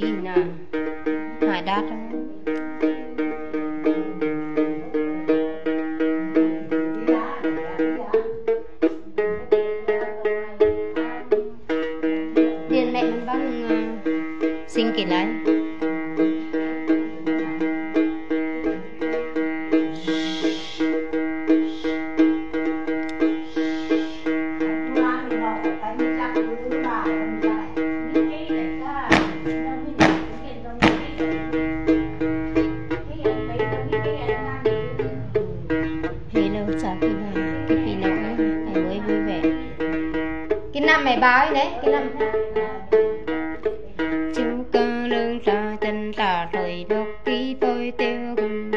tí hình à hải đát tiền mẹ mình nhiêu? Xin kỳ này năm mày báo đấy, cái năm. Chú cơ lương ra chân trả rồi đọc ký tôi tiêu gần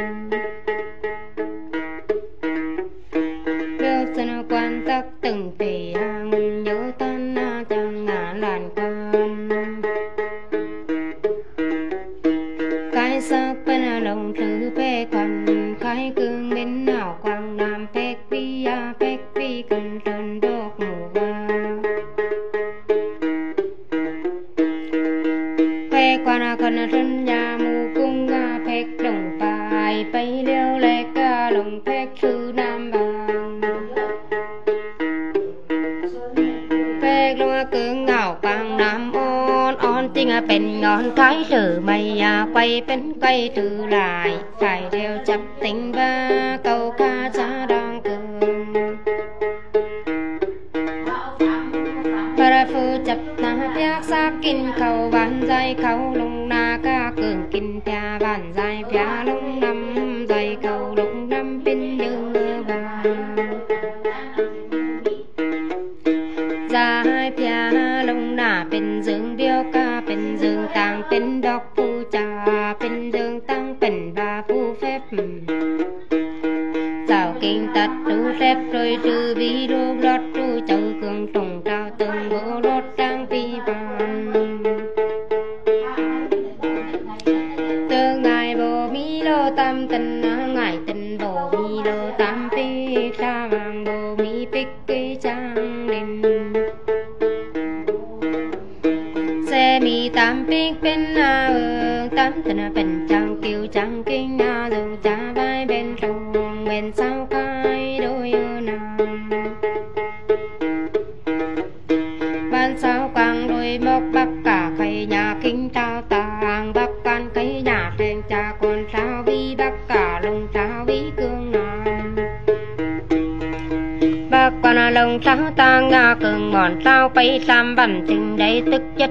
Đưa sân quan tắc từng tỷ hàng nhớ tan na chẳng ngã làn con cái sắc bên lòng thứ phê quan khai cương bên nào quang nam phê vi a phê cần trần trơn đốc ngủ lê qua na khăn chân ya mu cung ga phép đồng bài bay leo lệ ca đồng phép sư nam bằng phép loa cứ ngào bằng nam on on tinh à, bên ngọn thái sử mày à quay bên quay từ lại phải theo chấp tình ba câu ca cha đào piak sa kin khâu bàn dây khâu lùng na ca cường kin pia bàn dây pia lùng năm dây khâu lùng năm pin như bà ra hai pia lùng na pin dương biêu ca, pin dương tang pin đọc phu cha pin dương tăng, pin ba phu phép tạo kinh tật tu xếp rồi trừ bi đô lót tu châu cường trùng cao từng bộ đốt trang vi văn. Từ ngài bộ mi lô tam tình ngài tình bộ mi lô tam phi sa vàng bộ mi bích kỳ trang đình. Xe mi tam bích bên na ương tam tình bên trang kiều trang kinh na dù cha vai bên trong bên sao khai đôi nàng. Ban sao quang đôi mốc bắc cả khay nhà kinh trao tàng, bắc can cây nhà trên cha con sao vi bắc cả lông sao vi cương nàng. Bắc con à lông sao tang ngà cường mòn sao bay sam bẩm tình đấy tức chất